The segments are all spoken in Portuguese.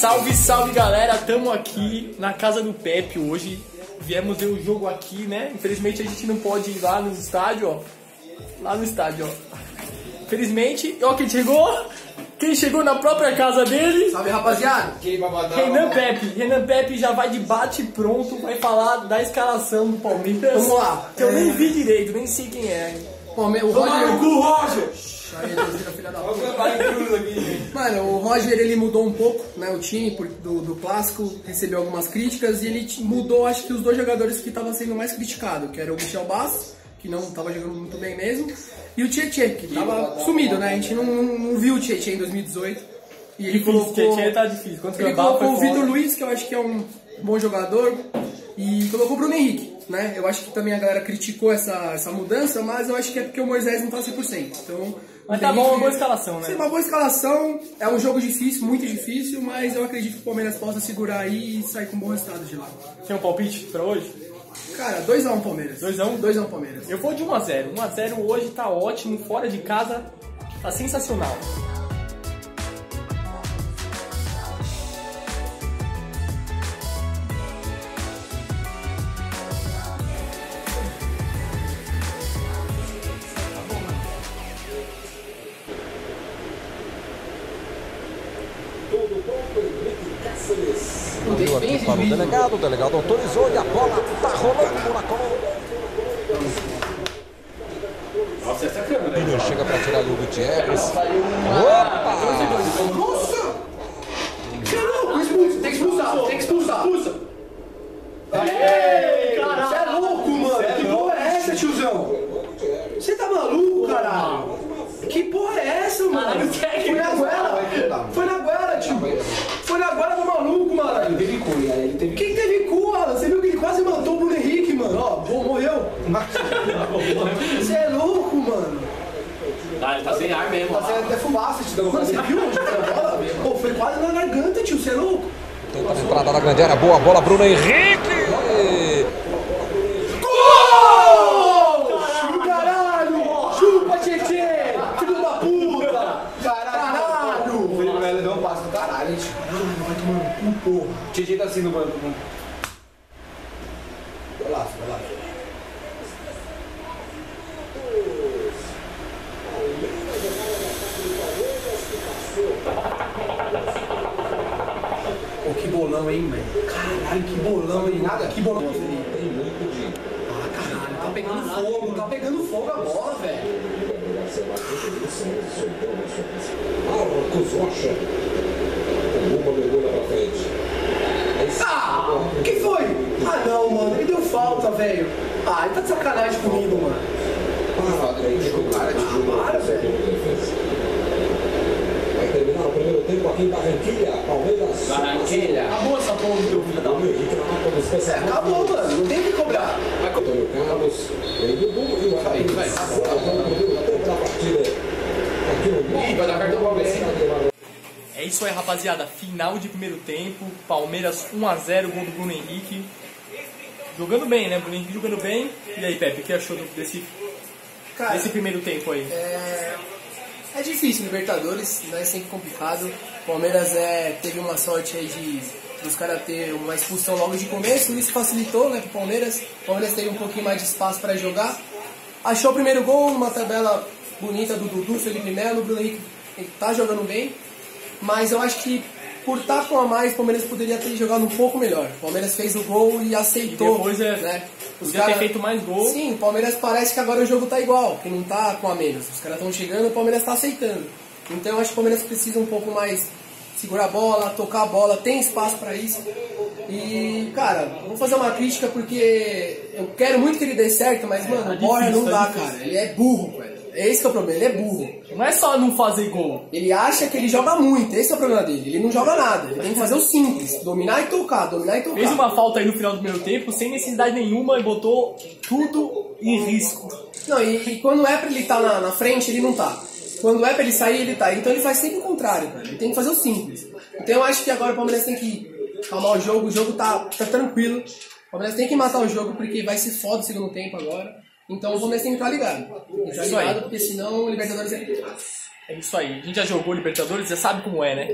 Salve, salve galera, tamo aqui na casa do Pepe hoje. Viemos ver o jogo aqui, né? Infelizmente a gente não pode ir lá no estádio, ó. Lá no estádio, ó. Infelizmente, ó, quem chegou? Quem chegou na própria casa dele? Salve rapaziada! Renan Pepe. Renan Pepe já vai de bate pronto, vai falar da escalação do Palmeiras. Vamos lá. Que eu nem É. vi direito, nem sei quem é. Palme- O no Roger. cu, Roger! Aí, filha da puta. Mano, o Roger ele mudou um pouco, né? O time do, do clássico recebeu algumas críticas e ele mudou, acho que os dois jogadores que estavam sendo mais criticados, que era o Michel Bass, que não estava jogando muito bem mesmo, e o Tietchan, que estava sumido, né? A gente não, não, não viu o Tietchan em 2018. E ele colocou. Tietchan tá difícil. Quanto Ele colocou o Vitor. Luiz, que eu acho que é um bom jogador, e colocou o Bruno Henrique, né? Eu acho que também a galera criticou essa, essa mudança, mas eu acho que é porque o Moisés não tá 100%. Então, Mas tá bom, Henrique- uma boa escalação, né? Sim, uma boa escalação. É um jogo difícil, muito difícil, mas eu acredito que o Palmeiras possa segurar aí e sair com um bom resultado de lá. Tem um palpite pra hoje? Cara, 2x1 Palmeiras. 2x1? 2x1 Palmeiras. Eu vou de 1x0. 1x0 hoje tá ótimo, fora de casa tá sensacional. Para o delegado, o delegado autorizou e a bola tá rolando no Buracão. Nossa, essa câmera. Júnior chega para tirar ali o Gutierrez. Opa! Nossa! É louco, expulsa, tem que expulsar, tem que expulsar. Expulsa. Aê! Você é louco, mano. Que porra é essa, tiozão? Você tá maluco, caralho? Que porra é essa, mano? Foi na goela. Foi na goela, tio. Foi na goela do maluco, mano. Ele teve cu, ele teve Quem teve cu, Alan? Você viu que ele quase matou o Bruno Henrique, mano? Ó, pô, morreu. Você é louco, mano. Ah, ele tá sem ar mesmo. Tá saindo até fumaça, te dando Mano, você viu onde foi a bola? Pô, foi quase na garganta, tio. Você é louco? Tenta entrada na grande área, boa bola, Bruno Henrique! Gol! Caralho! Chupa, Tietê! Filho da puta! Caralho! O Felipe Melo deu um passo do caralho, gente. Vai tomar no cu, porra. Tietê tá assim no banco. Golaço, golaço. Pô, que bolão, hein? Caralho, que bolão, hein? Nada, que bolão. Ah, caralho, tá pegando fogo, tá pegando fogo a bola, velho. Uma mergulha pra frente. Ah, que foi? Ah, não, mano, ele deu falta, velho. Ah, ele tá de sacanagem comigo, mano. Para, Cara, tipo, para, velho. Vai terminar o primeiro tempo aqui em Barranquilha. Palmeiras. Barranquilha. Acabou essa porra do teu filho da Henrique na marca dos É, especialistas. acabou, mano, não tem o que cobrar. Antônio Carlos. Vem do Dudu e o Arthur. vai. Agora vamos no primeiro tempo da partida. Aqui no Ih, vai dar cartão Palmeiras. É isso aí, rapaziada. Final de primeiro tempo. Palmeiras 1x0, gol do Bruno Henrique. Jogando bem, né? Bruno Henrique jogando bem. E aí, Pepe, o que achou desse, Cara, desse primeiro tempo aí? é, é difícil, Libertadores, né? É sempre complicado. O Palmeiras é, teve uma sorte aí de dos caras ter uma expulsão logo de começo, isso facilitou né, pro Palmeiras. O Palmeiras teve um pouquinho mais de espaço para jogar. Achou o primeiro gol, uma tabela bonita do Dudu, Felipe Melo, o Bruno Henrique tá jogando bem. Mas eu acho que por estar com a mais, o Palmeiras poderia ter jogado um pouco melhor. O Palmeiras fez o gol e aceitou. E depois é- né? Os Podia ter cara- feito mais gol. Sim, o Palmeiras parece que agora o jogo tá igual, que não tá com a menos. Os caras estão chegando, o Palmeiras tá aceitando. Então eu acho que o Palmeiras precisa um pouco mais segurar a bola, tocar a bola, tem espaço pra isso. E, cara, vou fazer uma crítica porque eu quero muito que ele dê certo, mas, mano, tá o Borja não dá, difícil. cara. Ele é burro. É esse que é o problema, ele é burro. Não é só não fazer gol. Ele acha que ele joga muito, esse é o problema dele. Ele não joga nada, ele tem que fazer o simples, dominar e tocar, dominar e tocar. Fez uma falta aí no final do primeiro tempo, sem necessidade nenhuma, e botou tudo em risco. Não, e, e quando é pra ele estar na, na frente, ele não tá. Quando é pra ele sair, ele tá. Então ele faz sempre o contrário, cara. Ele tem que fazer o simples. Então eu acho que agora o Palmeiras tem que calmar o jogo, o jogo tá, tá tranquilo. O Palmeiras tem que matar o jogo porque vai ser foda o segundo tempo agora. Então o Palmeiras tem que estar ligado. Tem que estar isso ligado, aí. porque senão o Libertadores é É isso aí. A gente já jogou Libertadores, já sabe como é, né?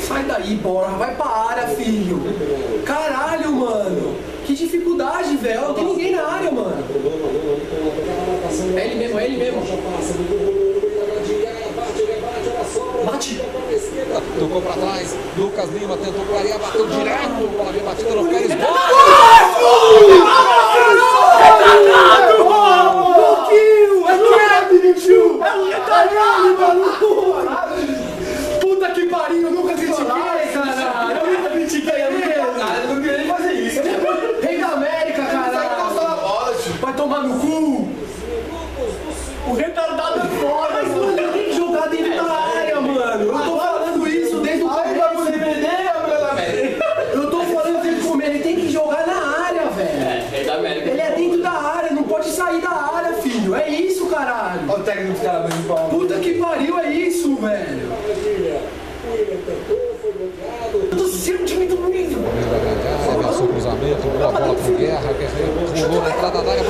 Sai daí, Borja, vai pra área, filho. Caralho, mano. Que dificuldade, velho. Tem mano. É ele mesmo, é ele mesmo. Bate. Tocou pra trás. Lucas Lima tentou clarear, bateu direto. Bola bem batida no Pérez. Louquinho! É trap, tio! É um retardado, maluco! Puta que pariu, eu nunca critiquei, caralho! Eu nunca critiquei ele! Cara, eu não queria nem fazer isso. Rei da América, caralho! Vai tomar no cu! O retardado é foda, Mas mano, ele tem que jogar dentro da área, mano! Eu tô falando isso desde o Aí vai você América. Eu tô falando desde o começo, ele tem que jogar na área, velho! Rei da América. Ele é dentro da área, não pode sair da área, filho! É isso, caralho! Olha o técnico dos caras dando pau. Puta que pariu, é isso, velho! Eu tô sendo um do área, ameaçou o cruzamento, boa bola pro Guerra, Guerra pulou na entrada da área.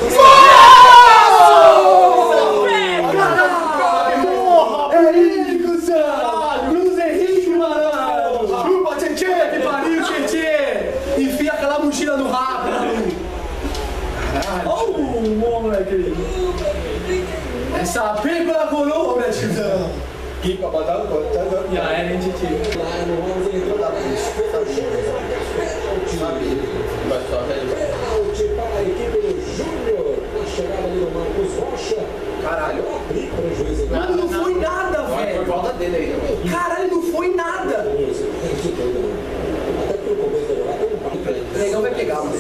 Caralho! É ele, cuzão! Cruz Henrique, mano! Chupa, Tietê, que pariu, Tietê! Enfia aquela mochila no rabo! Olha o moleque! Essa pícola coroa, meu tiozão! Que pra botar no corpo, tá dando. Já é, né, Titi? Vai só velho. Caralho! Não, não foi nada, velho! volta dele aí, né? Caralho, não foi nada! O negão vai pegar, mano.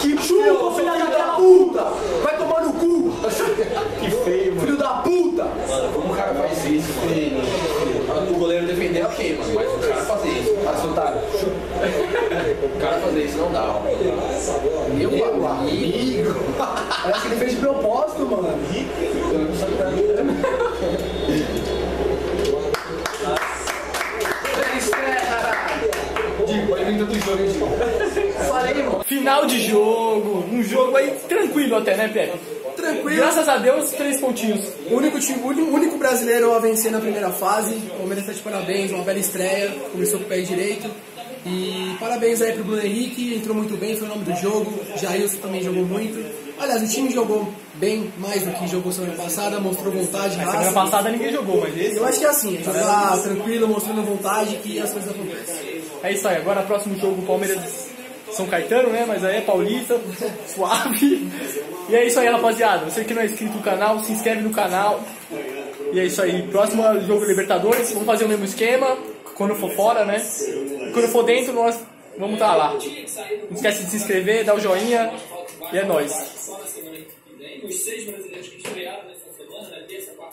Que chupa, filha da puta! Vai tomar no cu! Que feio, mano. Filho da puta! Mano, como o cara faz isso, filho? O goleiro defender, ok, mano. Mas o cara fazer isso. Assuntar. O cara fazer isso não dá, ó. Meu amigo! Parece que ele fez de propósito, mano. Digo, aí vem do jogo, hein? Falei, mano. Final de jogo. Um jogo aí tranquilo até, né, Pepe? Graças a Deus, três pontinhos. O único, time, o único- brasileiro a vencer na primeira fase. O Palmeiras está de parabéns, uma bela estreia. Começou com o pé direito. E parabéns aí pro Bruno Henrique, entrou muito bem, foi o nome do jogo. Jailson também jogou muito. Aliás, o time jogou bem mais do que jogou semana passada, mostrou vontade, Semana raça. passada ninguém jogou, mas esse. Eu acho que é assim, é jogar tranquilo, mostrando vontade que as coisas acontecem. É isso aí. Agora, próximo jogo, Palmeiras São Caetano, né? Mas aí é paulista, suave. E é isso aí, rapaziada. Você que não é inscrito no canal, se inscreve no canal. E é isso aí. Próximo jogo Libertadores, vamos fazer o mesmo esquema. Quando for fora, né? Quando for dentro, nós vamos estar lá. Não esquece de se inscrever, dar o joinha. E é nóis.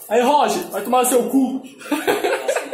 Aí, Roger, vai tomar no seu cu.